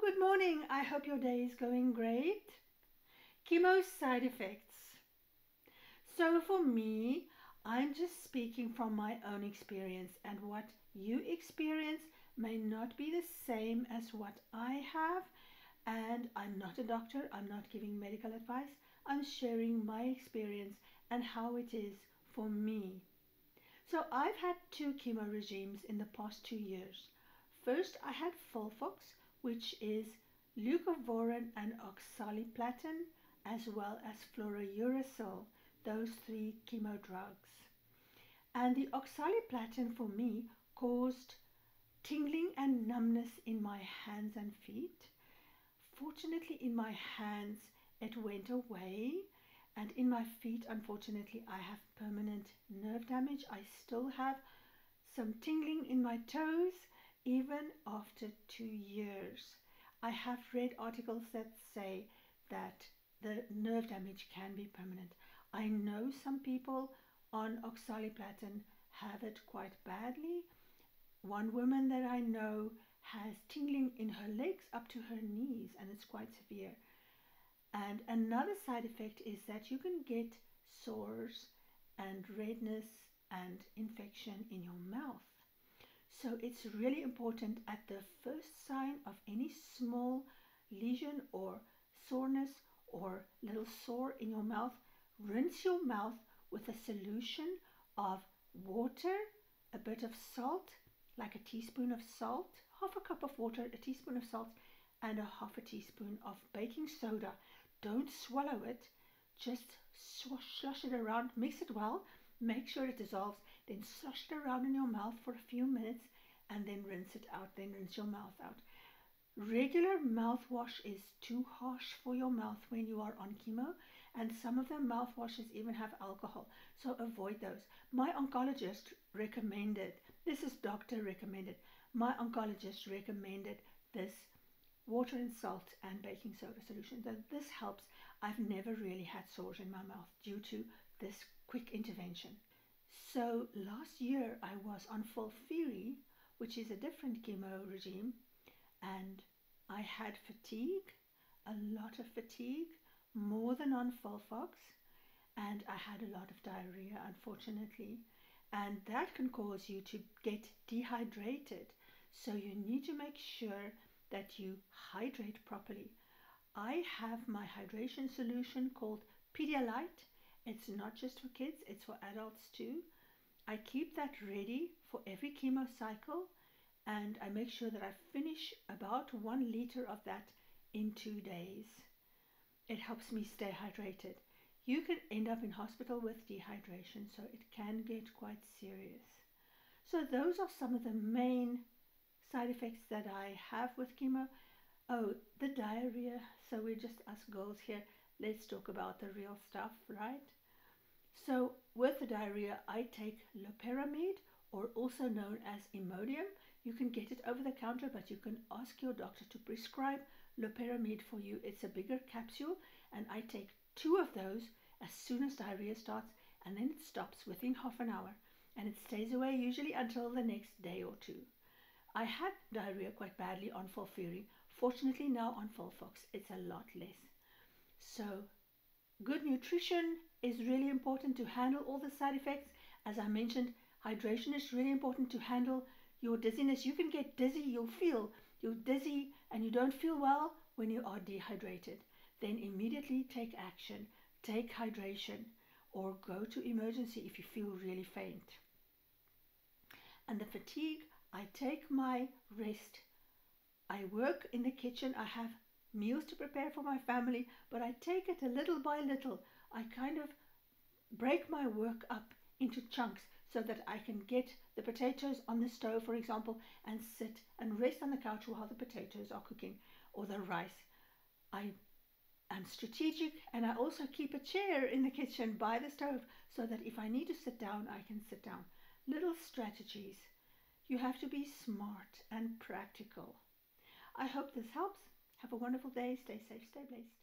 good morning. I hope your day is going great. Chemo side effects. So, for me, I'm just speaking from my own experience, and what you experience may not be the same as what I have. And I'm not a doctor, I'm not giving medical advice, I'm sharing my experience and how it is for me. So, I've had two chemo regimes in the past two years. First, I had Folfox, which is leucovorin and oxaliplatin, as well as fluorouracil, those three chemo drugs. And the oxaliplatin for me caused tingling and numbness in my hands and feet. Fortunately, in my hands, it went away. And in my feet, unfortunately, I have permanent nerve damage. I still have some tingling in my toes even after two years. I have read articles that say that the nerve damage can be permanent. I know some people on oxaliplatin have it quite badly. One woman that I know has tingling in her legs up to her knees and it's quite severe. And another side effect is that you can get sores and redness and infection in your mouth. So it's really important at the first sign of any small lesion or soreness or little sore in your mouth, rinse your mouth with a solution of water, a bit of salt, like a teaspoon of salt, half a cup of water, a teaspoon of salt, and a half a teaspoon of baking soda. Don't swallow it, just swash, slush it around, mix it well, Make sure it dissolves, then slush it around in your mouth for a few minutes and then rinse it out, then rinse your mouth out. Regular mouthwash is too harsh for your mouth when you are on chemo, and some of the mouthwashes even have alcohol, so avoid those. My oncologist recommended, this is doctor recommended, my oncologist recommended this water and salt and baking soda solution. So this helps. I've never really had sores in my mouth due to this quick intervention. So last year I was on FOLFIRI, which is a different chemo regime, and I had fatigue, a lot of fatigue, more than on Folfox, and I had a lot of diarrhea, unfortunately. And that can cause you to get dehydrated. So you need to make sure that you hydrate properly. I have my hydration solution called Pedialyte. It's not just for kids, it's for adults too. I keep that ready for every chemo cycle and I make sure that I finish about one liter of that in two days. It helps me stay hydrated. You can end up in hospital with dehydration, so it can get quite serious. So those are some of the main side effects that I have with chemo. Oh, the diarrhea. So we're just us girls here. Let's talk about the real stuff, right? So with the diarrhea, I take loperamide or also known as Imodium. You can get it over the counter, but you can ask your doctor to prescribe loperamide for you. It's a bigger capsule, and I take two of those as soon as diarrhea starts, and then it stops within half an hour, and it stays away usually until the next day or two. I had diarrhea quite badly on FOLFIRI. Fortunately, now on Folfox, it's a lot less. So, good nutrition is really important to handle all the side effects. As I mentioned, hydration is really important to handle your dizziness. You can get dizzy, you'll feel you're dizzy and you don't feel well when you are dehydrated. Then immediately take action, take hydration, or go to emergency if you feel really faint. And the fatigue, I take my rest. I work in the kitchen. I have meals to prepare for my family, but I take it a little by little. I kind of break my work up into chunks so that I can get the potatoes on the stove, for example, and sit and rest on the couch while the potatoes are cooking or the rice. I am strategic and I also keep a chair in the kitchen by the stove so that if I need to sit down, I can sit down. Little strategies. You have to be smart and practical. I hope this helps. Have a wonderful day. Stay safe, stay blessed.